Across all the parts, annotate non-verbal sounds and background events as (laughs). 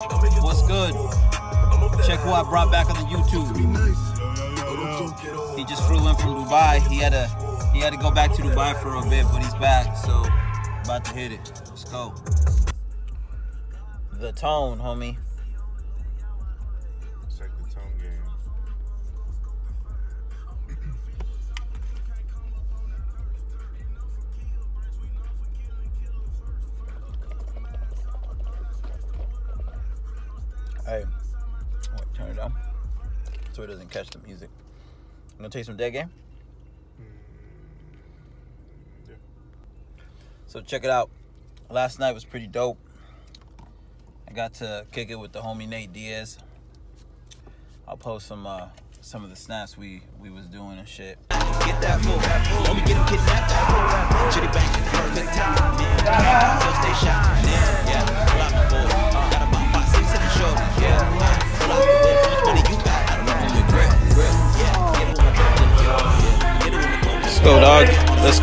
What's good? Check who I brought back on the YouTube. He just flew in from Dubai. He had to he had to go back to Dubai for a bit, but he's back, so about to hit it. Let's go. The tone, homie. Hey, wait, turn it down so it doesn't catch the music. I'm gonna take some dead game? Yeah. So check it out. Last night was pretty dope. I got to kick it with the homie Nate Diaz. I'll post some uh, some of the snaps we we was doing and shit. Get that fool. Let me get him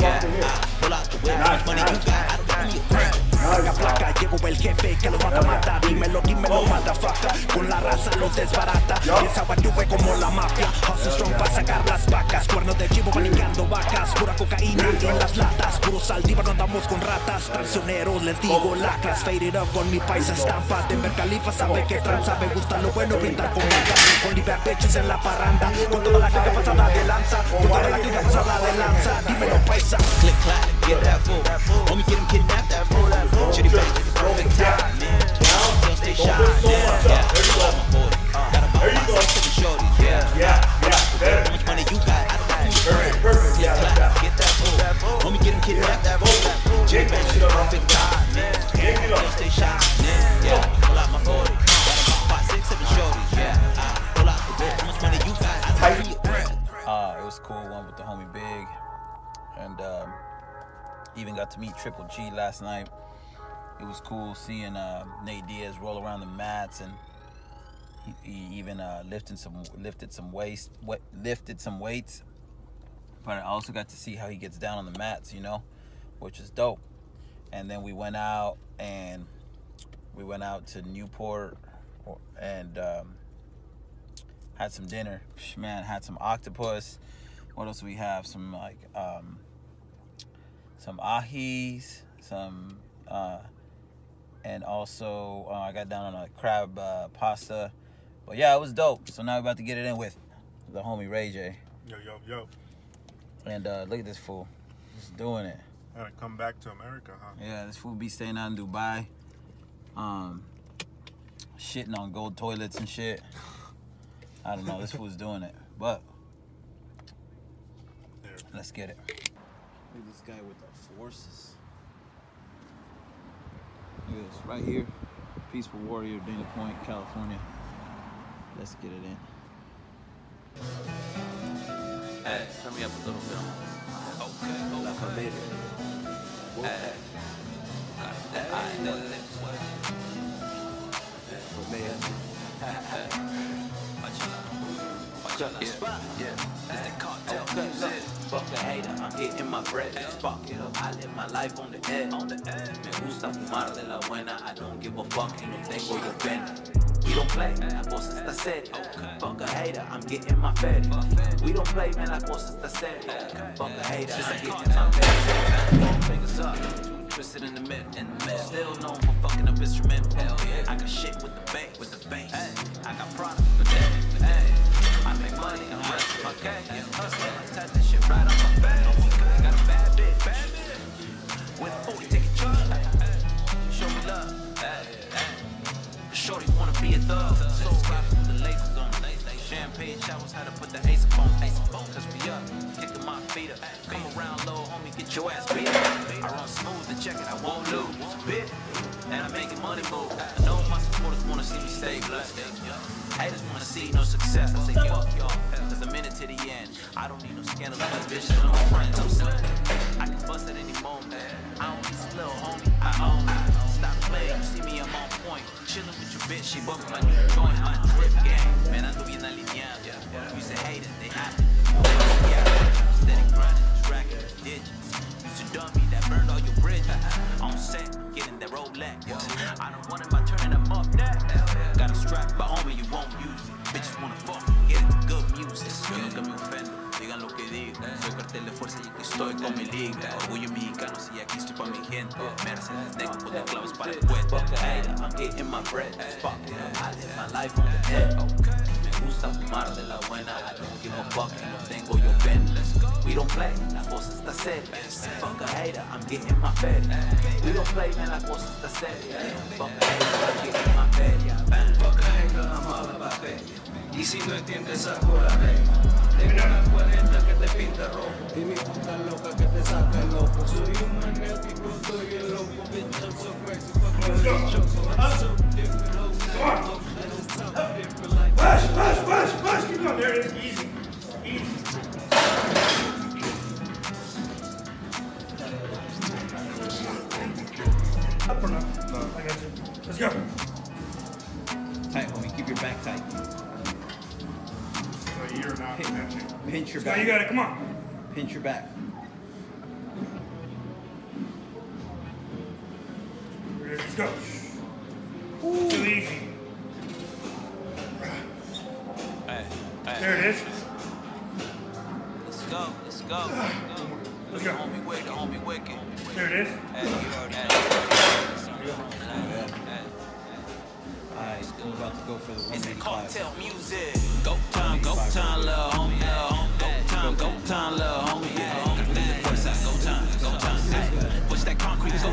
yeah. Pull out the whip, money you jefe que lo va a matar. Dímelo, dímelo, motherfucker. Con la raza los desbarata. Esa guayuve como la mafia. Hustle strong para sacar las vacas. Cuernos de chivo paniqueando vacas. Pura cocaína en las latas. Puro saldívar, no andamos con ratas. Traicioneros, les digo lacras. Fade it up con mi paisa estampa. Denver Califa sabe que tranza. Me gusta lo bueno, brindar con bacas. Con libre bitches en la parranda. Con toda la clica pasada de lanza. Con toda la clica pasada de lanza. Dímelo, paisa. Click clack, get that fool. Homie, get him kidnapped, and um, even got to meet Triple G last night. It was cool seeing uh, Nate Diaz roll around the mats, and he, he even uh, lifted some lifted some weights, what lifted some weights. But I also got to see how he gets down on the mats, you know, which is dope. And then we went out and we went out to Newport and um, had some dinner. Man, had some octopus. What else we have? Some like um, some ahis, some uh, and also uh, I got down on a crab uh, pasta. But yeah, it was dope. So now we're about to get it in with the homie Ray J. Yo, yo, yo. And uh, look at this fool, just doing it. Gotta come back to America, huh? Yeah, this fool be staying out in Dubai, um, shitting on gold toilets and shit. I don't know. This fool's doing it, but (laughs) There. let's get it. Look at this guy with the forces. Look at this right here, peaceful warrior, Dana Point, California. Let's get it in. Hey, turn me up a little bit. Okay. La familia. Hey. Hey. Yeah, yeah. It's the cartel music. Fuck a hater, I'm getting my bread. Fuck it up, I live my life on the edge. On the edge. Me gusta fumar de la buena. I don't give a fuck, y no tengo your pena. We don't play, la cosa está seria. Fuck a hater, I'm getting my fed. We don't play, man, la cosa está seria. Fuck a hater, I'm getting my fed. Fingers up. Twisted in the middle, in the middle. Still known for fucking up instrumental. Hell yeah. I got shit with the bass, with the bass. I got product for that. Hey. I make money my cash. Yeah, get your ass beat. I run smooth and check it, I won't lose. Bit. making money move. I know my supporters wanna see me stay blessed. Haters wanna see no success. I say fuck y'all, cause I'm in it to the end. I don't need no scandal, cause bitches no friends. I'm slim. I can bust at any moment. I don't need little homie. I own it. Stop playing, you see me, I'm on point. Chillin' with your bitch, she bumpin' my new joint. My drip game, my I live my life on the. Me gusta fumar de la buena. I don't give a fuck, no tengo yo pen. We don't play, la cosa está seria. Fuck a hater, I'm getting my fed. We don't play, man, la cosa está seria. Fuck a hater, I'm getting my feria. Fuck a hater, I'm all about feria. Y si no entiendes, saco la regla. Tengo una 40 que te pinta rojo. Y mi puta loca que te saca el loco. Soy un magnético, your back. There it is. Let's go. Too easy. Hey, hey. There it is. Let's go, let's go. Let's go. Homie wicked, homie wicked. There it is. Hey, you already Alright, we're about to go for the It's 185. cartel music. Go time, go time, little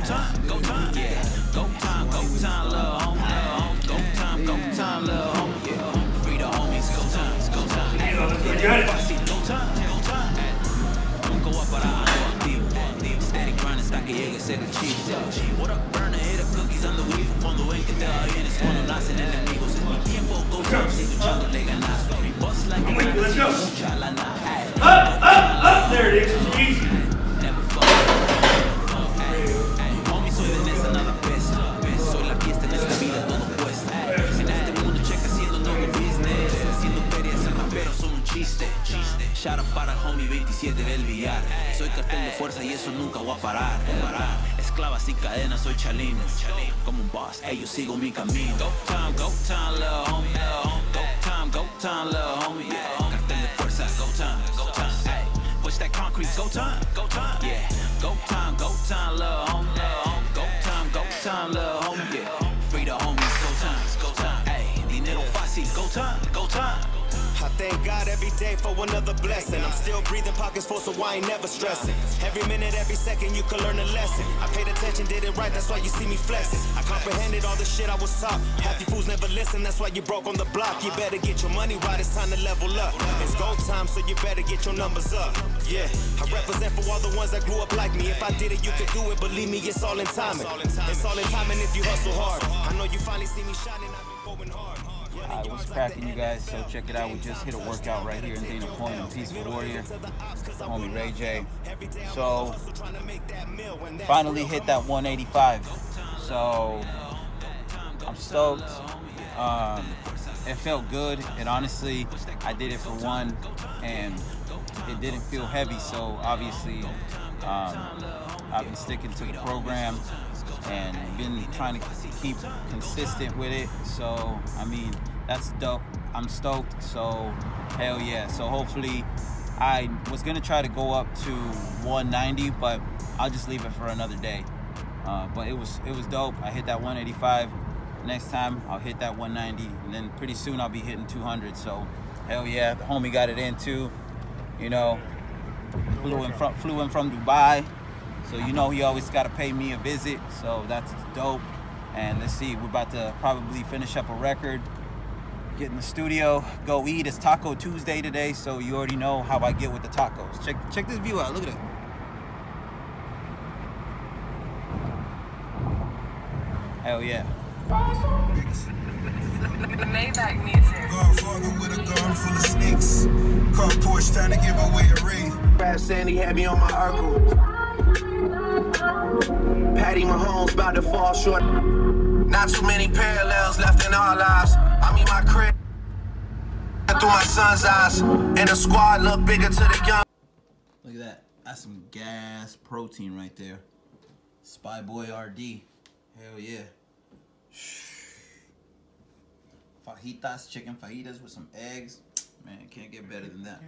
time, go time. Yeah. Go time, go time, little homie. little homie. Go time, go time, little homie. Yeah. Free the homies, go time, go time. Hey. Go time, go time. A ser el chief. What up, burner, hit up cookies on the weave. Cuando ven que te va bien es cuando nacen enemigos. Como un boss, hey, yo sigo mi camino. Go time, go time, little homie. Go time, go time, little homie. Yeah. Cartel de fuerza, go time, go time. Push that concrete, go time, go time. Yeah, go time, go time, little homie. Go time, go time, little homie. Free the homies, go time, go time. Hey, dinero fácil, go time, go time. I thank God every day for another blessing. I'm still breathing pockets full, so I ain't never stressing. Every minute, every second, you can learn a lesson. I paid attention, did it right, that's why you see me flexing. I comprehended all the shit I was taught. You fools never listen, that's why you broke on the block. You better get your money right, it's time to level up. It's go time, so you better get your numbers up. Yeah, I represent for all the ones that grew up like me. If I did it, you could do it. Believe me, it's all in timing. It's all in timing if you hustle hard. I know you finally see me shining, I've been going hard. I was cracking you guys, so check it out. We just hit a workout right here in Dana Point in Peaceful Warrior. Homie Ray J. So finally hit that 185. So I'm stoked. Um, it felt good, and honestly, I did it for one, and it didn't feel heavy. So obviously, um, I've been sticking to the program and been trying to keep consistent with it. So I mean, that's dope. I'm stoked. So hell yeah. So hopefully, I was gonna try to go up to 190, but I'll just leave it for another day. Uh, but it was it was dope. I hit that 185. Next time I'll hit that 190, and then pretty soon I'll be hitting 200. So hell yeah, the homie got it in too. You know, flew in from flew in from Dubai. So you know he always got to pay me a visit. So that's dope. And let's see, we're about to probably finish up a record, get in the studio, go eat. It's Taco Tuesday today, so you already know how I get with the tacos. Check check this view out. Look at it. Hell yeah. Maybach music. Godfather with a gun full of snakes. Car Porsche trying to give away a wraith. Brad Sandy had me on my Urkel. Patty Mahomes about to fall short. Not too many parallels left in our lives. I mean my crib through my son's eyes, and the squad look bigger to the young. Look at that. That's some gas protein right there. SpyBoii RD. Hell yeah. Fajitas, chicken fajitas with some eggs. Man, can't get better than that.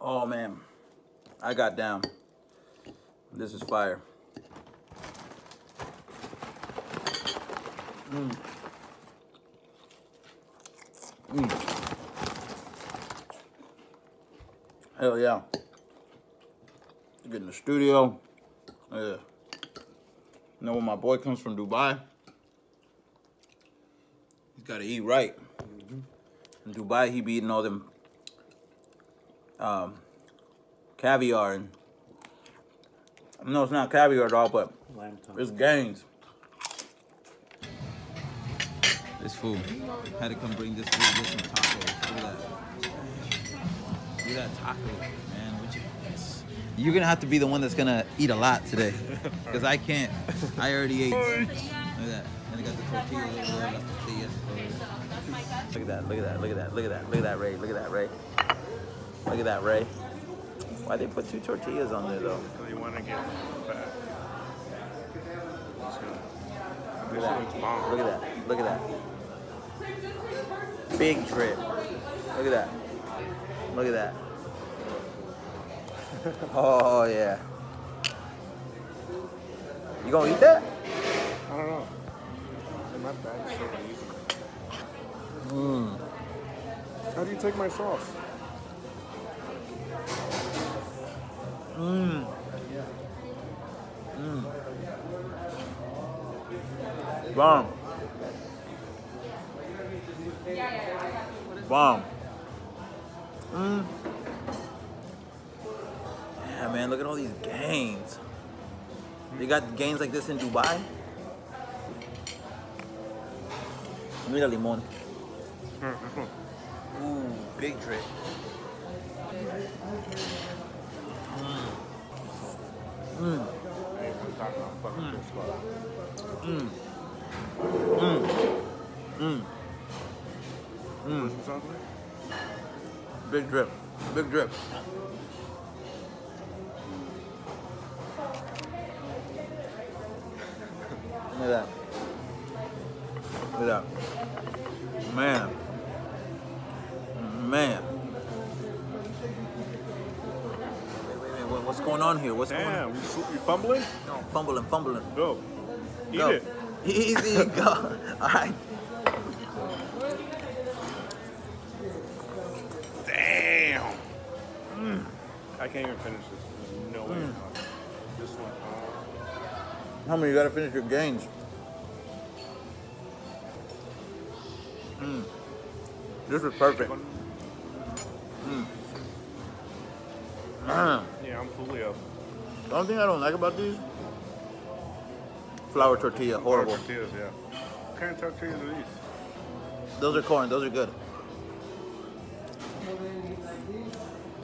Oh man, I got down. This is fire. Mm. Mm. Hell yeah. Get in the studio. Yeah. You know when my boy comes from Dubai, he's gotta eat right. In Dubai, he be eating all them um, caviar and no, it's not caviar at all, but it's gains. This food had to come bring this food with some tacos. Look at that. Look at that taco, man. What you, you're gonna have to be the one that's gonna eat a lot today, (laughs) because I can't. I already ate. Look at that. And I got the there. Look at that. Look at that. Look at that. Look at that. Look at that, Ray. Look at that, Ray. Look at that, Ray. Why they put two tortillas on there though? You want to get fat. Look at that. Look at that. Look at that. Big drip. Look at that. Look at that. (laughs) Oh yeah. You gonna eat that? I don't know. In my bag is so uneven. Mmm. How do you take my sauce? Mmm. Mmm. Bomb. Bomb. Mmm. Yeah, man, look at all these gains. They got gains like this in Dubai. Mira limón. Ooh, big drip. Mmm. Hey, I'm talking about there? Big drip. Big drip. Look at that. Look at that. Man. Man. Wait, wait, wait. What's going on here? What's going on? Damn, you, you fumbling? No, fumbling, fumbling. Go. Eat Go. it. (laughs) Easy, go. (laughs) All right. Can't even finish this. There's no way. This one. Uh, How many you gotta finish your gains? Mm. This is perfect. Mm. Yeah, I'm fully up. the only thing I don't like about these, flour tortilla, horrible. Tortillas, yeah. What kind of tortillas are these? Those are corn, those are good.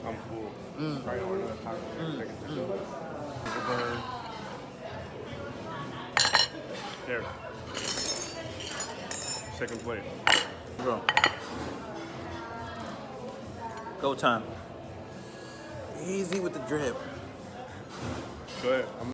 I'm full. Probably order taco. To Burn. There. Second plate. Bro. Go time. Easy with the drip. Go ahead. I'm